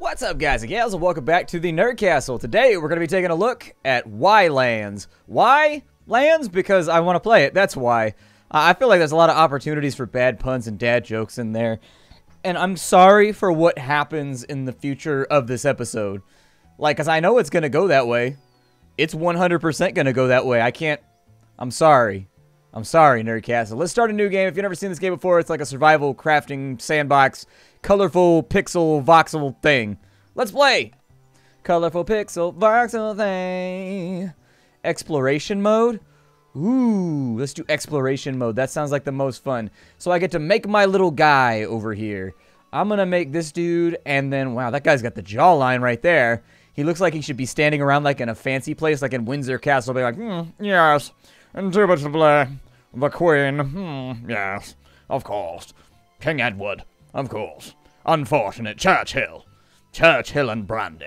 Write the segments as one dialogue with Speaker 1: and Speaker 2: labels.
Speaker 1: What's up, guys and gals, and welcome back to the Nerd Castle. Today, we're going to be taking a look at Ylands. Why Lands? Because I want to play it. That's why. I feel like there's a lot of opportunities for bad puns and dad jokes in there. And I'm sorry for what happens in the future of this episode. Like, because I know it's going to go that way. It's 100% going to go that way. I can't... I'm sorry. I'm sorry, Nerd Castle. Let's start a new game. If you've never seen this game before, it's like a survival crafting sandbox colorful pixel voxel thing. Let's play! Colorful pixel voxel thing. Exploration mode? Ooh, let's do exploration mode. That sounds like the most fun. So I get to make my little guy over here. I'm gonna make this dude, and then, wow, that guy's got the jawline right there. He looks like he should be standing around like in a fancy place, like in Windsor Castle, be like, hmm, yes, indubitably, the Queen, hmm, yes, of course, King Edward, of course. Unfortunate Churchill. Churchill and Brandy.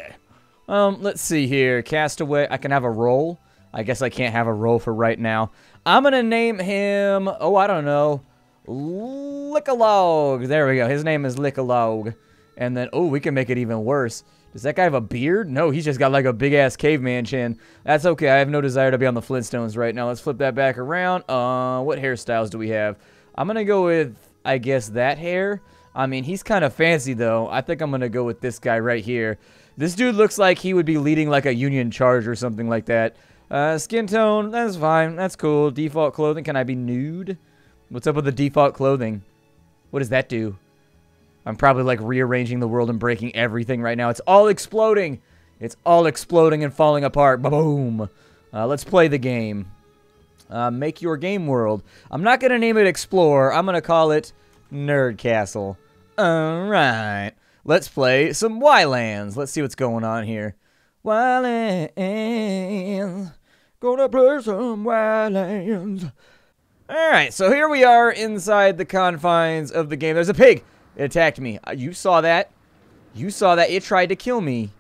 Speaker 1: Um, let's see here. Castaway. I can have a role. I guess I can't have a role for right now. I'm gonna name him, oh, I don't know, Lickalog. There we go. His name is Lickalog. And then, oh, we can make it even worse. Does that guy have a beard? No, he's just got like a big-ass caveman chin. That's okay. I have no desire to be on the Flintstones right now. Let's flip that back around. Uh, what hairstyles do we have? I'm gonna go with, I guess, that hair. I mean, he's kind of fancy, though. I think I'm going to go with this guy right here. This dude looks like he would be leading, like, a Union charge or something like that. Uh, skin tone, that's fine. That's cool. Default clothing, can I be nude? What's up with the default clothing? What does that do? I'm probably, like, rearranging the world and breaking everything right now. It's all exploding. It's all exploding and falling apart. Boom. Uh, let's play the game. Uh, make your game world. I'm not going to name it Explore. I'm going to call it Nerd Castle. Alright. Let's play some Ylands. Let's see what's going on here. Ylands. Gonna play some Ylands. Alright, so here we are inside the confines of the game. There's a pig. It attacked me. Uh, you saw that. You saw that. It tried to kill me.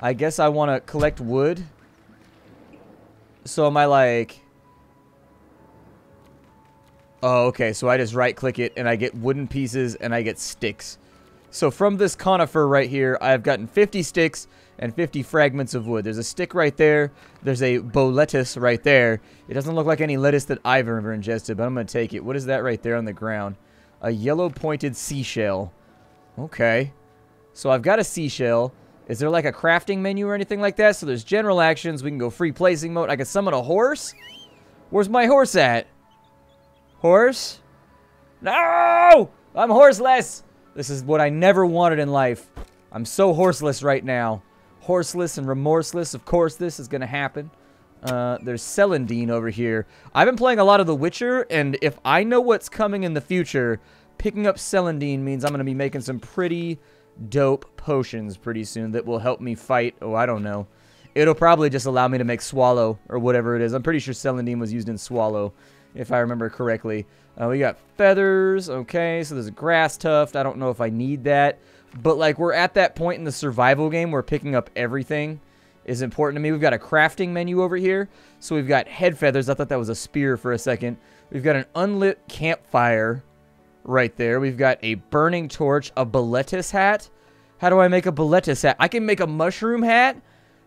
Speaker 1: I guess I want to collect wood. So am I like... Oh, okay, so I just right-click it, and I get wooden pieces, and I get sticks. So from this conifer right here, I've gotten 50 sticks and 50 fragments of wood. There's a stick right there. There's a bow lettuce right there. It doesn't look like any lettuce that I've ever ingested, but I'm going to take it. What is that right there on the ground? A yellow-pointed seashell. Okay. So I've got a seashell. Is there like a crafting menu or anything like that? So there's general actions. We can go free placing mode. I can summon a horse? Where's my horse at? Horse? No! I'm horseless! This is what I never wanted in life. I'm so horseless right now. Horseless and remorseless. Of course, this is going to happen. Uh, there's Celandine over here. I've been playing a lot of The Witcher, and if I know what's coming in the future, picking up Celandine means I'm going to be making some pretty dope potions pretty soon that will help me fight. Oh, I don't know. It'll probably just allow me to make Swallow or whatever it is. I'm pretty sure Celandine was used in Swallow if I remember correctly. Uh, we got feathers. Okay, so there's a grass tuft. I don't know if I need that. But, like, we're at that point in the survival game where picking up everything is important to me. We've got a crafting menu over here. So we've got head feathers. I thought that was a spear for a second. We've got an unlit campfire right there. We've got a burning torch, a Boletus hat. How do I make a Boletus hat? I can make a mushroom hat?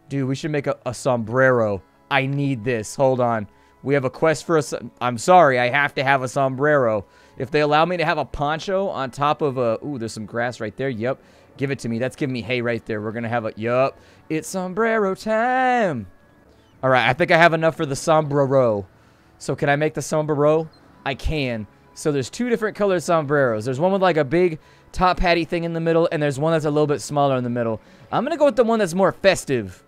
Speaker 1: Dude, we should make a, a sombrero. I need this. Hold on. We have a quest for a... I'm sorry, I have to have a sombrero. If they allow me to have a poncho on top of a... Ooh, there's some grass right there. Yep. Give it to me. That's giving me hay right there. We're going to have a... Yup. It's sombrero time. All right, I think I have enough for the sombrero. So can I make the sombrero? I can. So there's two different colored sombreros. There's one with like a big top hatty thing in the middle, and there's one that's a little bit smaller in the middle. I'm going to go with the one that's more festive.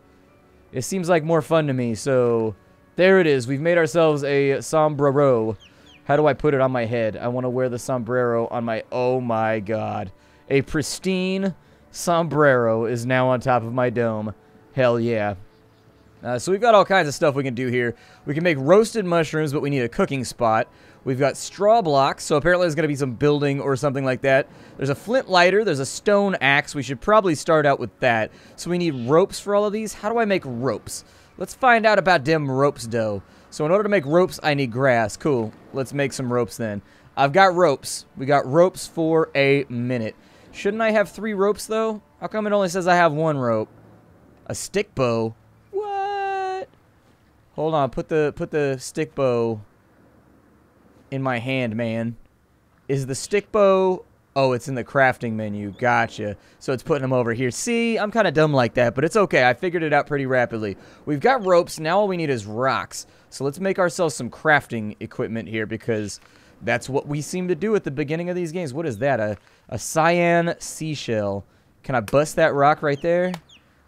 Speaker 1: It seems like more fun to me, so there it is. We've made ourselves a sombrero. How do I put it on my head? I want to wear the sombrero on my... Oh my god. A pristine sombrero is now on top of my dome. Hell yeah. Uh, so we've got all kinds of stuff we can do here. We can make roasted mushrooms, but we need a cooking spot. We've got straw blocks, so apparently there's going to be some building or something like that. There's a flint lighter. There's a stone axe. We should probably start out with that. So we need ropes for all of these. How do I make ropes? Let's find out about them ropes, though. So in order to make ropes, I need grass. Cool. Let's make some ropes then. I've got ropes. We got ropes for a minute. Shouldn't I have three ropes, though? How come it only says I have one rope? A stick bow? What? Hold on, put the put the stick bow in my hand, man. Is the stick bow... Oh, it's in the crafting menu. Gotcha. So it's putting them over here. See, I'm kind of dumb like that, but it's okay. I figured it out pretty rapidly. We've got ropes. Now all we need is rocks. So let's make ourselves some crafting equipment here because that's what we seem to do at the beginning of these games. What is that? A, a cyan seashell. Can I bust that rock right there?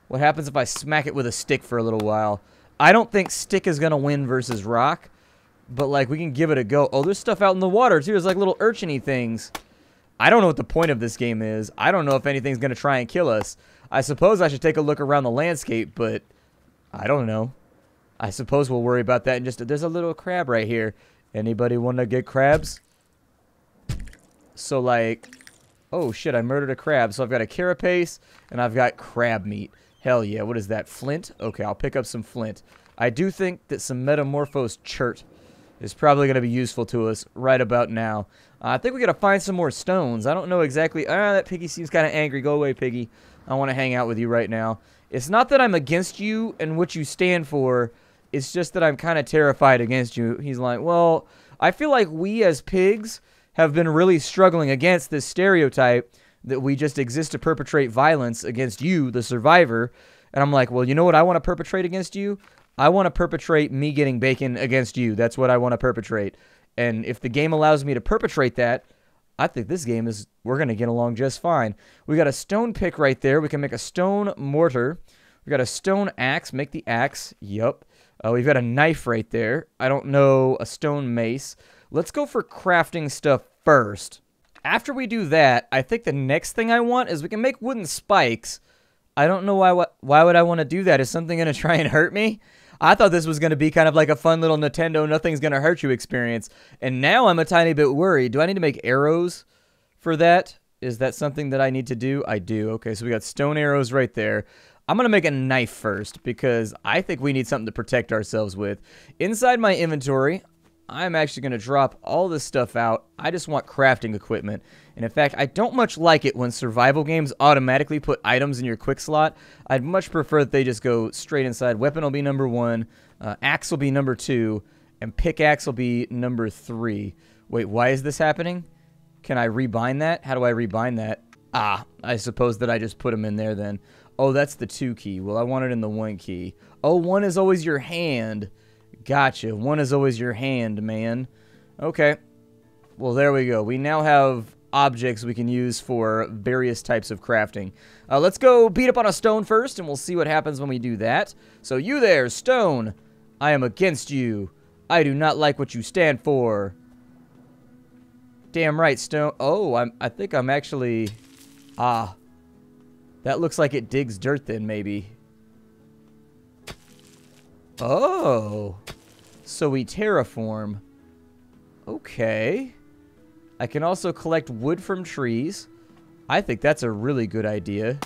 Speaker 1: What happens if I smack it with a stick for a little while? I don't think stick is going to win versus rock. But, like, we can give it a go. Oh, there's stuff out in the water, too. There's, like, little urchiny things. I don't know what the point of this game is. I don't know if anything's going to try and kill us. I suppose I should take a look around the landscape, but I don't know. I suppose we'll worry about that in just... A, there's a little crab right here. Anybody want to get crabs? So, like... Oh, shit, I murdered a crab. So I've got a carapace, and I've got crab meat. Hell yeah, what is that? Flint? Okay, I'll pick up some flint. I do think that some Metamorphosed chert is probably going to be useful to us right about now. Uh, I think we got to find some more stones. I don't know exactly. Ah, that piggy seems kind of angry. Go away, piggy. I want to hang out with you right now. It's not that I'm against you and what you stand for. It's just that I'm kind of terrified against you. He's like, well, I feel like we as pigs have been really struggling against this stereotype that we just exist to perpetrate violence against you, the survivor. And I'm like, well, you know what I want to perpetrate against you? I want to perpetrate me getting bacon against you. That's what I want to perpetrate. And if the game allows me to perpetrate that, I think this game is, we're going to get along just fine. We got a stone pick right there. We can make a stone mortar. We got a stone axe. Make the axe. Yup. Uh, we've got a knife right there. I don't know, a stone mace. Let's go for crafting stuff first. After we do that, I think the next thing I want is we can make wooden spikes. I don't know why why would I want to do that? Is something going to try and hurt me? I thought this was going to be kind of like a fun little Nintendo nothing's going to hurt you experience. And now I'm a tiny bit worried. Do I need to make arrows for that? Is that something that I need to do? I do. Okay, so we got stone arrows right there. I'm going to make a knife first because I think we need something to protect ourselves with. Inside my inventory, I'm actually going to drop all this stuff out. I just want crafting equipment. And in fact, I don't much like it when survival games automatically put items in your quick slot. I'd much prefer that they just go straight inside. Weapon will be number one, uh, axe will be number two, and pickaxe will be number three. Wait, why is this happening? Can I rebind that? How do I rebind that? Ah, I suppose that I just put them in there then. Oh, that's the two key. Well, I want it in the one key. Oh, one is always your hand. Gotcha. One is always your hand, man. Okay. Well, there we go. We now have objects we can use for various types of crafting. Uh, let's go beat up on a stone first, and we'll see what happens when we do that. So you there, stone, I am against you. I do not like what you stand for. Damn right, stone. Oh, I'm, I think I'm actually... Ah. That looks like it digs dirt then, maybe. Oh. So we terraform. Okay. I can also collect wood from trees. I think that's a really good idea.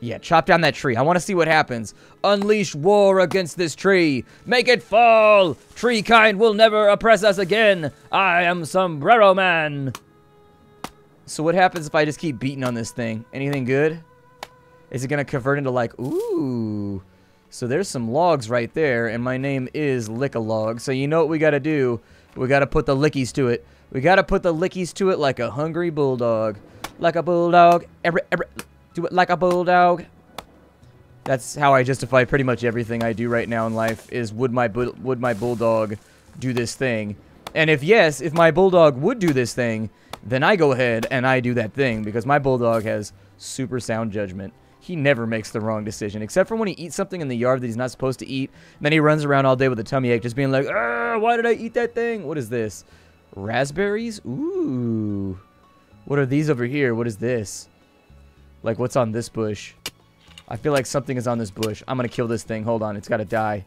Speaker 1: Yeah, chop down that tree. I want to see what happens. Unleash war against this tree. Make it fall. Tree kind will never oppress us again. I am Sombrero Man. So what happens if I just keep beating on this thing? Anything good? Is it going to convert into like, ooh. So there's some logs right there, and my name is Lick-a-Log. So you know what we got to do? We got to put the lickies to it. We gotta put the lickies to it like a hungry bulldog. Like a bulldog. Every, every, do it like a bulldog. That's how I justify pretty much everything I do right now in life is would my would my bulldog do this thing? And if yes, if my bulldog would do this thing, then I go ahead and I do that thing because my bulldog has super sound judgment. He never makes the wrong decision, except for when he eats something in the yard that he's not supposed to eat. And then he runs around all day with a tummy ache, just being like, why did I eat that thing? What is this? Raspberries? Ooh. What are these over here? What is this? Like, what's on this bush? I feel like something is on this bush. I'm going to kill this thing. Hold on. It's got to die.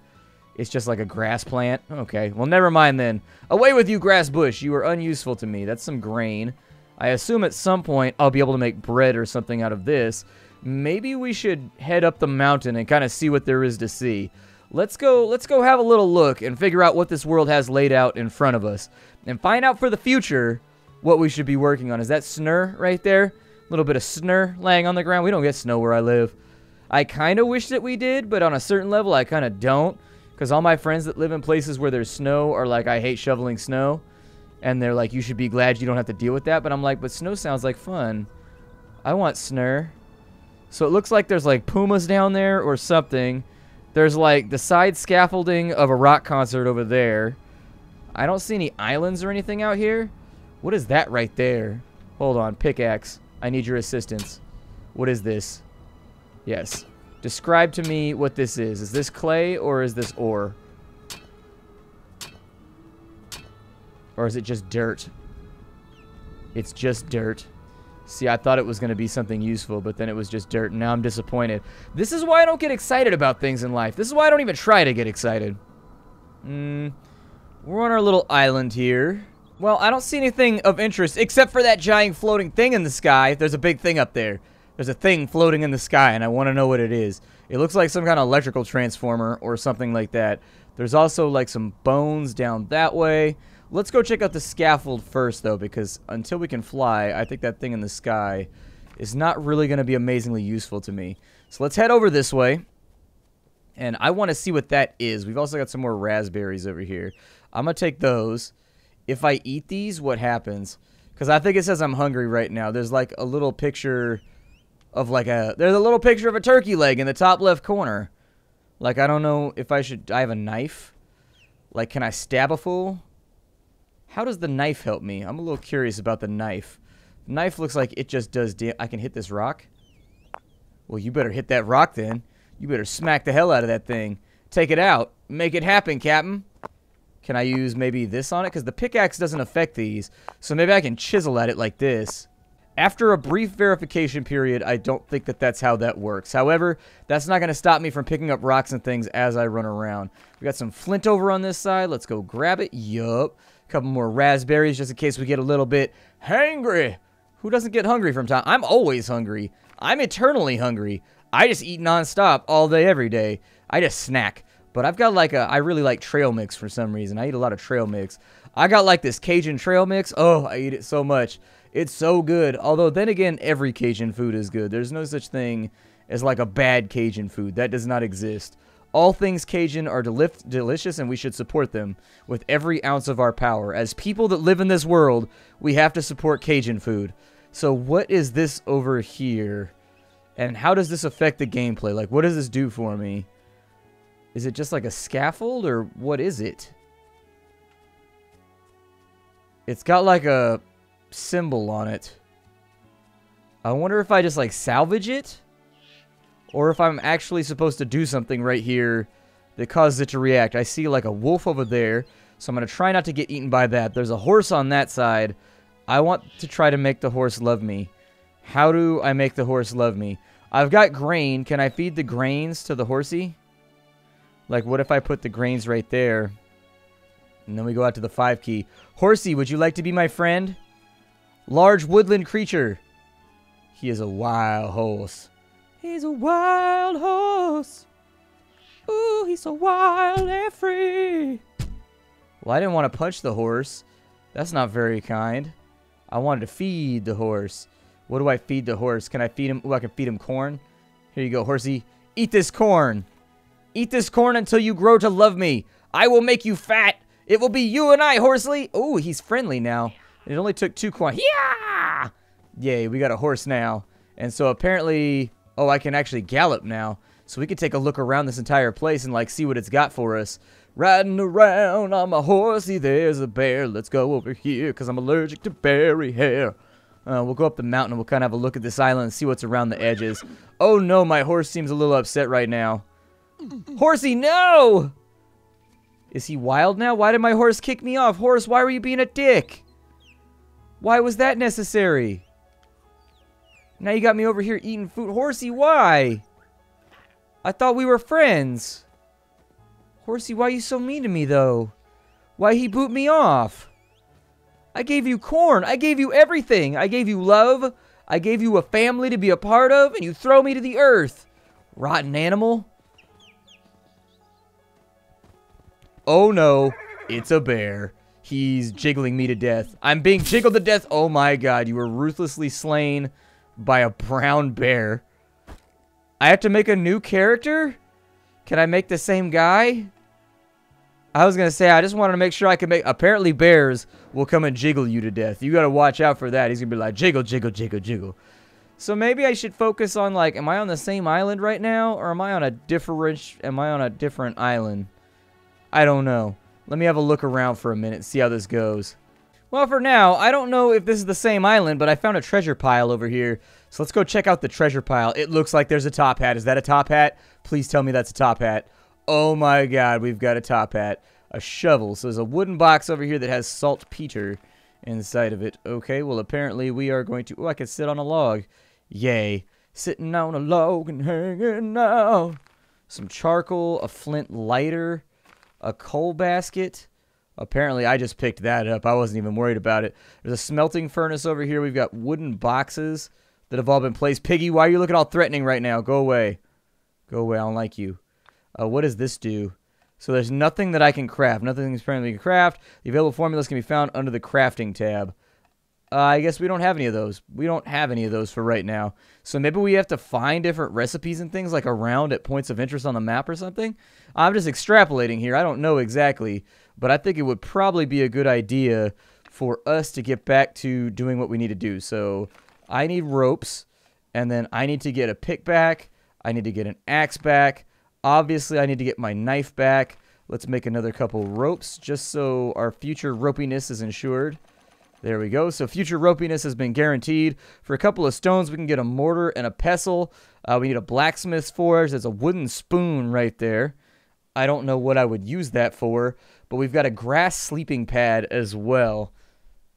Speaker 1: It's just like a grass plant. Okay. Well, never mind then. Away with you, grass bush. You are unuseful to me. That's some grain. I assume at some point I'll be able to make bread or something out of this. Maybe we should head up the mountain and kind of see what there is to see. Let's go, let's go have a little look and figure out what this world has laid out in front of us and find out for the future what we should be working on. Is that Snur right there? A little bit of snow laying on the ground. We don't get snow where I live. I kind of wish that we did, but on a certain level, I kind of don't. Because all my friends that live in places where there's snow are like, I hate shoveling snow. And they're like, you should be glad you don't have to deal with that. But I'm like, but snow sounds like fun. I want snow. So it looks like there's like pumas down there or something. There's like the side scaffolding of a rock concert over there. I don't see any islands or anything out here. What is that right there? Hold on, pickaxe. I need your assistance. What is this? Yes. Describe to me what this is. Is this clay or is this ore? Or is it just dirt? It's just dirt. See, I thought it was going to be something useful, but then it was just dirt, and now I'm disappointed. This is why I don't get excited about things in life. This is why I don't even try to get excited. Hmm. We're on our little island here. Well, I don't see anything of interest except for that giant floating thing in the sky. There's a big thing up there. There's a thing floating in the sky, and I want to know what it is. It looks like some kind of electrical transformer or something like that. There's also like some bones down that way. Let's go check out the scaffold first, though, because until we can fly, I think that thing in the sky is not really going to be amazingly useful to me. So let's head over this way. And I want to see what that is. We've also got some more raspberries over here. I'm going to take those. If I eat these, what happens? Because I think it says I'm hungry right now. There's like a little picture of like a... There's a little picture of a turkey leg in the top left corner. Like, I don't know if I should... I have a knife. Like, can I stab a fool? How does the knife help me? I'm a little curious about the knife. The knife looks like it just does... I can hit this rock? Well, you better hit that rock then. You better smack the hell out of that thing. Take it out. Make it happen, Captain. Can I use maybe this on it? Because the pickaxe doesn't affect these. So maybe I can chisel at it like this. After a brief verification period, I don't think that that's how that works. However, that's not going to stop me from picking up rocks and things as I run around. We got some flint over on this side. Let's go grab it. Yup. Couple more raspberries just in case we get a little bit hangry. Who doesn't get hungry from time? I'm always hungry. I'm eternally hungry. I just eat nonstop all day, every day. I just snack. But I've got like a, I really like trail mix for some reason. I eat a lot of trail mix. I got like this Cajun trail mix. Oh, I eat it so much. It's so good. Although then again, every Cajun food is good. There's no such thing as like a bad Cajun food. That does not exist. All things Cajun are deli delicious and we should support them with every ounce of our power. As people that live in this world, we have to support Cajun food. So what is this over here? And how does this affect the gameplay? Like, what does this do for me? Is it just like a scaffold or what is it? It's got like a symbol on it. I wonder if I just like salvage it or if I'm actually supposed to do something right here that causes it to react. I see like a wolf over there, so I'm going to try not to get eaten by that. There's a horse on that side. I want to try to make the horse love me. How do I make the horse love me? I've got grain. Can I feed the grains to the horsey? Like, what if I put the grains right there? And then we go out to the five key. Horsey, would you like to be my friend? Large woodland creature. He is a wild horse. He's a wild horse. Ooh, he's so wild and free. Well, I didn't want to punch the horse. That's not very kind. I wanted to feed the horse. What do I feed the horse? Can I feed him? Oh, I can feed him corn. Here you go, horsey. Eat this corn. Eat this corn until you grow to love me. I will make you fat. It will be you and I, Horsley. Oh, he's friendly now. It only took two corn. Yeah! Yay, we got a horse now. And so apparently... Oh, I can actually gallop now. So we can take a look around this entire place and, like, see what it's got for us. Riding around on my horsey, there's a bear. Let's go over here, because I'm allergic to berry hair. Uh, we'll go up the mountain and we'll kind of have a look at this island and see what's around the edges. Oh no, my horse seems a little upset right now. Horsey, no! Is he wild now? Why did my horse kick me off? Horse, why were you being a dick? Why was that necessary? Now you got me over here eating food. Horsey, why? I thought we were friends. Horsey, why are you so mean to me, though? Why he boot me off? I gave you corn. I gave you everything. I gave you love. I gave you a family to be a part of, and you throw me to the earth. Rotten animal. Oh no, it's a bear. He's jiggling me to death. I'm being jiggled to death. Oh my god, you were ruthlessly slain by a brown bear. I have to make a new character? Can I make the same guy? I was going to say, I just wanted to make sure I can make... Apparently, bears will come and jiggle you to death. You got to watch out for that. He's going to be like, jiggle, jiggle, jiggle, jiggle. So maybe I should focus on, like, am I on the same island right now? Or am I on a different... Am I on a different island? I don't know. Let me have a look around for a minute, see how this goes. Well, for now, I don't know if this is the same island, but I found a treasure pile over here. So let's go check out the treasure pile. It looks like there's a top hat. Is that a top hat? Please tell me that's a top hat. Oh my god, we've got a top hat. A shovel. So there's a wooden box over here that has saltpeter inside of it. Okay, well apparently we are going to... Oh, I can sit on a log. Yay. Sitting on a log and hanging out. Some charcoal, a flint lighter, a coal basket. Apparently, I just picked that up. I wasn't even worried about it. There's a smelting furnace over here. We've got wooden boxes that have all been placed. Piggy, why are you looking all threatening right now? Go away. Go away. I don't like you. Uh, what does this do? So there's nothing that I can craft. Nothing apparently can craft. The available formulas can be found under the crafting tab. Uh, I guess we don't have any of those. We don't have any of those for right now. So maybe we have to find different recipes and things like around at points of interest on the map or something. I'm just extrapolating here. I don't know exactly. But I think it would probably be a good idea for us to get back to doing what we need to do. So I need ropes. And then I need to get a pick back. I need to get an axe back. Obviously, I need to get my knife back. Let's make another couple ropes just so our future ropiness is ensured. There we go. So future ropiness has been guaranteed. For a couple of stones, we can get a mortar and a pestle. Uh, we need a blacksmith's forge. There's a wooden spoon right there. I don't know what I would use that for, but we've got a grass sleeping pad as well.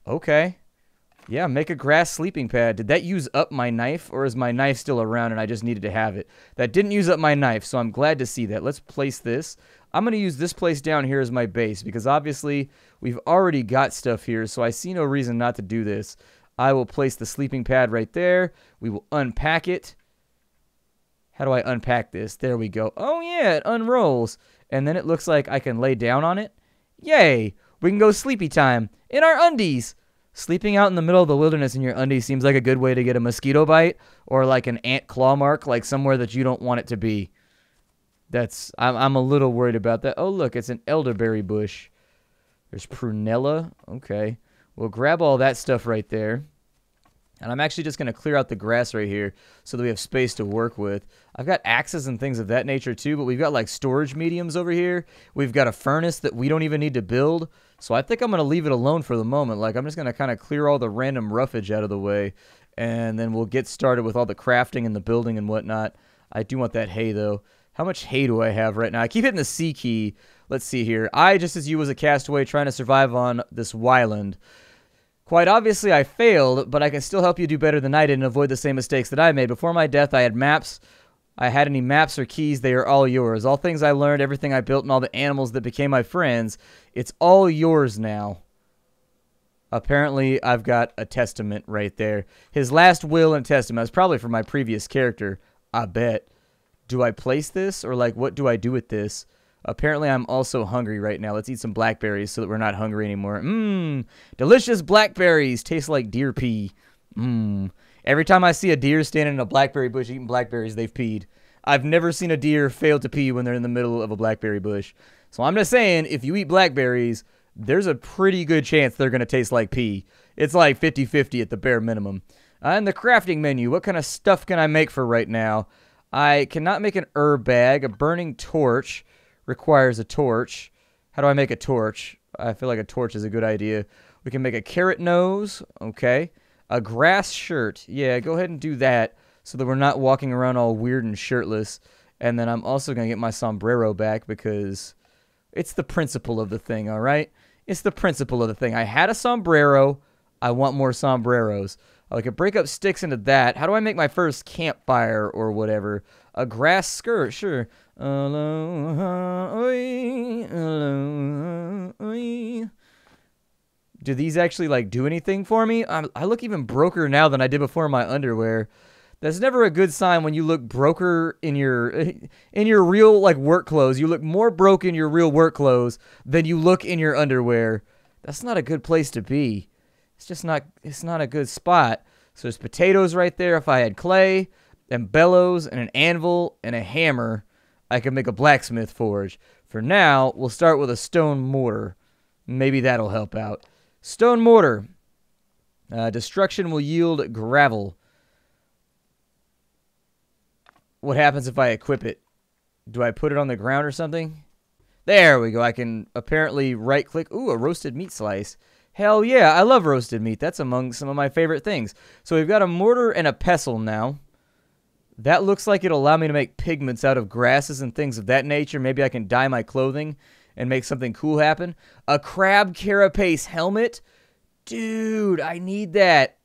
Speaker 1: Okay. Yeah, make a grass sleeping pad. Did that use up my knife, or is my knife still around and I just needed to have it? That didn't use up my knife, so I'm glad to see that. Let's place this. I'm going to use this place down here as my base, because obviously we've already got stuff here, so I see no reason not to do this. I will place the sleeping pad right there. We will unpack it. How do I unpack this? There we go. Oh, yeah, it unrolls. And then it looks like I can lay down on it. Yay! We can go sleepy time in our undies. Sleeping out in the middle of the wilderness in your undies seems like a good way to get a mosquito bite or like an ant claw mark, like somewhere that you don't want it to be. That's I'm I'm a little worried about that. Oh look, it's an elderberry bush. There's prunella. Okay. We'll grab all that stuff right there. And I'm actually just going to clear out the grass right here so that we have space to work with. I've got axes and things of that nature too, but we've got like storage mediums over here. We've got a furnace that we don't even need to build. So I think I'm going to leave it alone for the moment. Like I'm just going to kind of clear all the random roughage out of the way. And then we'll get started with all the crafting and the building and whatnot. I do want that hay though. How much hay do I have right now? I keep hitting the C key. Let's see here. I, just as you was a castaway trying to survive on this Yland. Quite obviously, I failed, but I can still help you do better than I did and avoid the same mistakes that I made. Before my death, I had maps. I had any maps or keys, they are all yours. All things I learned, everything I built, and all the animals that became my friends, it's all yours now. Apparently, I've got a testament right there. His last will and testament is probably for my previous character, I bet. Do I place this, or like, what do I do with this? Apparently, I'm also hungry right now. Let's eat some blackberries so that we're not hungry anymore. Mmm, delicious blackberries. Taste like deer pee. Mmm. Every time I see a deer standing in a blackberry bush eating blackberries, they've peed. I've never seen a deer fail to pee when they're in the middle of a blackberry bush. So I'm just saying, if you eat blackberries, there's a pretty good chance they're going to taste like pee. It's like 50-50 at the bare minimum. Uh, and the crafting menu, what kind of stuff can I make for right now? I cannot make an herb bag, a burning torch, requires a torch. How do I make a torch? I feel like a torch is a good idea. We can make a carrot nose. Okay. A grass shirt. Yeah, go ahead and do that so that we're not walking around all weird and shirtless. And then I'm also going to get my sombrero back because it's the principle of the thing, all right? It's the principle of the thing. I had a sombrero. I want more sombreros. I could break up sticks into that. How do I make my first campfire or whatever? A grass skirt, sure. Do these actually like do anything for me? i I look even broker now than I did before in my underwear. That's never a good sign when you look broker in your in your real like work clothes. You look more broke in your real work clothes than you look in your underwear. That's not a good place to be. It's just not it's not a good spot. So there's potatoes right there. If I had clay and bellows and an anvil and a hammer, I could make a blacksmith forge. For now, we'll start with a stone mortar. Maybe that'll help out. Stone mortar. Uh, destruction will yield gravel. What happens if I equip it? Do I put it on the ground or something? There we go. I can apparently right click. Ooh, a roasted meat slice. Hell yeah, I love roasted meat. That's among some of my favorite things. So we've got a mortar and a pestle now. That looks like it'll allow me to make pigments out of grasses and things of that nature. Maybe I can dye my clothing and make something cool happen. A crab carapace helmet? Dude, I need that.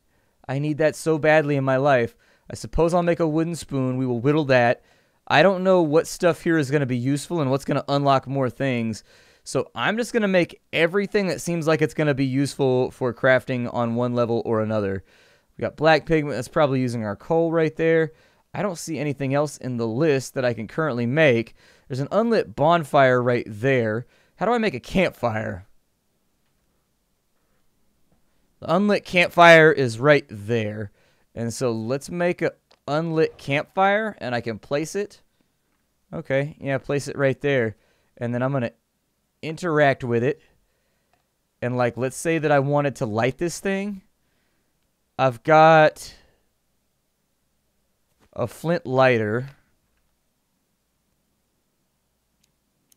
Speaker 1: I need that so badly in my life. I suppose I'll make a wooden spoon. We will whittle that. I don't know what stuff here is going to be useful and what's going to unlock more things. So I'm just going to make everything that seems like it's going to be useful for crafting on one level or another. We got black pigment. That's probably using our coal right there. I don't see anything else in the list that I can currently make. There's an unlit bonfire right there. How do I make a campfire? The unlit campfire is right there. And so let's make an unlit campfire, and I can place it. Okay, yeah, place it right there. And then I'm going to interact with it. And, like, let's say that I wanted to light this thing. I've got a flint lighter.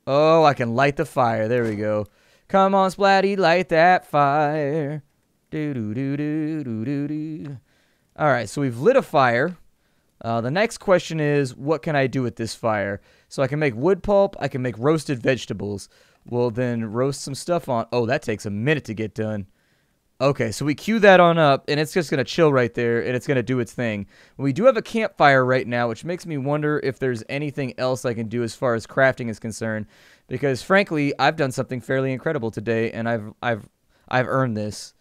Speaker 1: Oh, I can light the fire. There we go. Come on, Splatty, light that fire. Do do do do do do do. All right, so we've lit a fire. Uh, the next question is, what can I do with this fire? So I can make wood pulp. I can make roasted vegetables. We'll then roast some stuff on. Oh, that takes a minute to get done. Okay, so we queue that on up, and it's just going to chill right there, and it's going to do its thing. We do have a campfire right now, which makes me wonder if there's anything else I can do as far as crafting is concerned. Because, frankly, I've done something fairly incredible today, and I've, I've, I've earned this.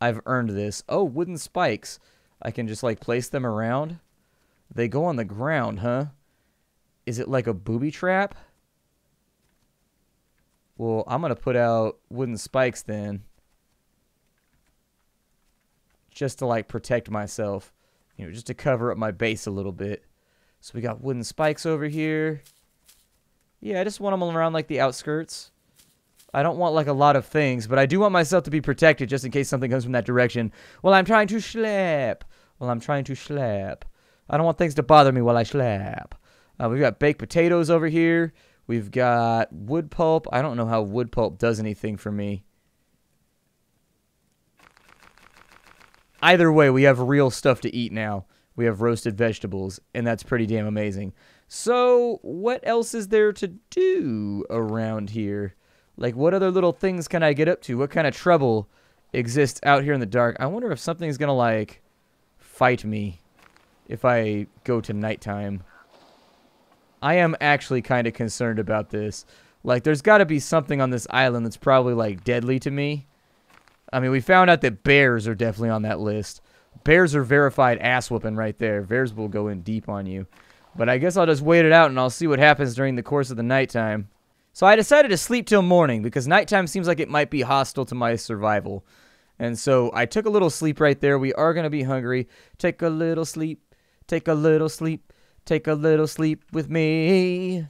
Speaker 1: I've earned this. Oh, wooden spikes. I can just, like, place them around. They go on the ground, huh? Is it like a booby trap? Well, I'm going to put out wooden spikes then just to like protect myself, you know, just to cover up my base a little bit. So we got wooden spikes over here. Yeah, I just want them around like the outskirts. I don't want like a lot of things, but I do want myself to be protected just in case something comes from that direction. Well, I'm trying to schlep. Well, I'm trying to schlep. I don't want things to bother me while I schlep. Uh, we've got baked potatoes over here. We've got wood pulp. I don't know how wood pulp does anything for me. Either way, we have real stuff to eat now. We have roasted vegetables, and that's pretty damn amazing. So, what else is there to do around here? Like, what other little things can I get up to? What kind of trouble exists out here in the dark? I wonder if something's gonna, like, fight me if I go to nighttime. I am actually kind of concerned about this. Like, there's got to be something on this island that's probably, like, deadly to me. I mean, we found out that bears are definitely on that list. Bears are verified ass whooping right there. Bears will go in deep on you. But I guess I'll just wait it out and I'll see what happens during the course of the nighttime. So I decided to sleep till morning because nighttime seems like it might be hostile to my survival. And so I took a little sleep right there. We are going to be hungry. Take a little sleep. Take a little sleep. Take a little sleep with me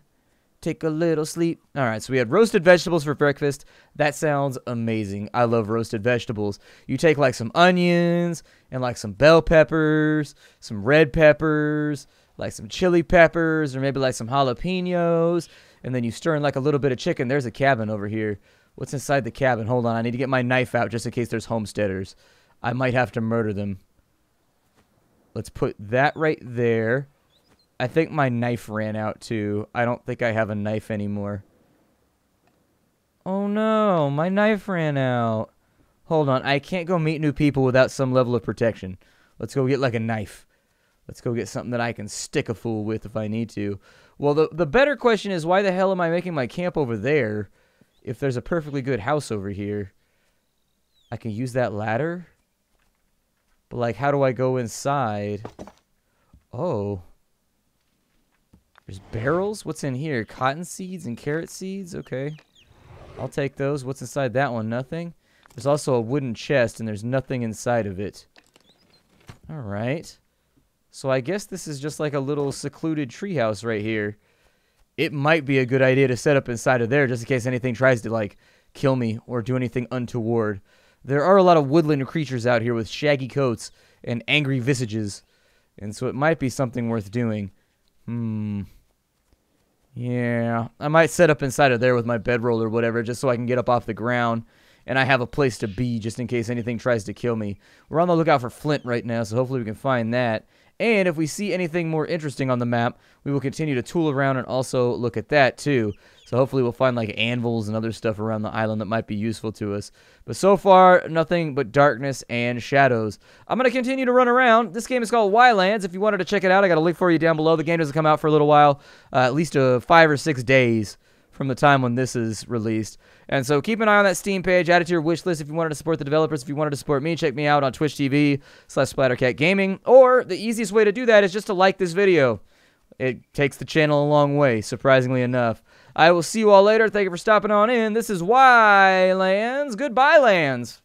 Speaker 1: take a little sleep. All right, so we had roasted vegetables for breakfast. That sounds amazing. I love roasted vegetables. You take like some onions and like some bell peppers, some red peppers, like some chili peppers, or maybe like some jalapenos, and then you stir in like a little bit of chicken. There's a cabin over here. What's inside the cabin? Hold on, I need to get my knife out just in case there's homesteaders. I might have to murder them. Let's put that right there. I think my knife ran out too. I don't think I have a knife anymore. Oh no, my knife ran out. Hold on, I can't go meet new people without some level of protection. Let's go get like a knife. Let's go get something that I can stick a fool with if I need to. Well, the, the better question is why the hell am I making my camp over there if there's a perfectly good house over here? I can use that ladder? But like, how do I go inside? Oh. There's barrels? What's in here? Cotton seeds and carrot seeds? Okay. I'll take those. What's inside that one? Nothing? There's also a wooden chest, and there's nothing inside of it. All right. So I guess this is just like a little secluded treehouse right here. It might be a good idea to set up inside of there just in case anything tries to like kill me or do anything untoward. There are a lot of woodland creatures out here with shaggy coats and angry visages, and so it might be something worth doing. Hmm. Yeah, I might set up inside of there with my bedroll or whatever just so I can get up off the ground and I have a place to be just in case anything tries to kill me. We're on the lookout for flint right now, so hopefully we can find that. And if we see anything more interesting on the map, we will continue to tool around and also look at that too. So hopefully we'll find like anvils and other stuff around the island that might be useful to us. But so far, nothing but darkness and shadows. I'm going to continue to run around. This game is called Ylands. If you wanted to check it out, I got a link for you down below. The game doesn't come out for a little while, uh, at least uh, five or six days from the time when this is released. And so keep an eye on that Steam page. Add it to your wish list if you wanted to support the developers. If you wanted to support me, check me out on Twitch TV slash Splattercat Gaming. Or the easiest way to do that is just to like this video. It takes the channel a long way, surprisingly enough. I will see you all later. Thank you for stopping on in. This is Ylands. Goodbye, lands.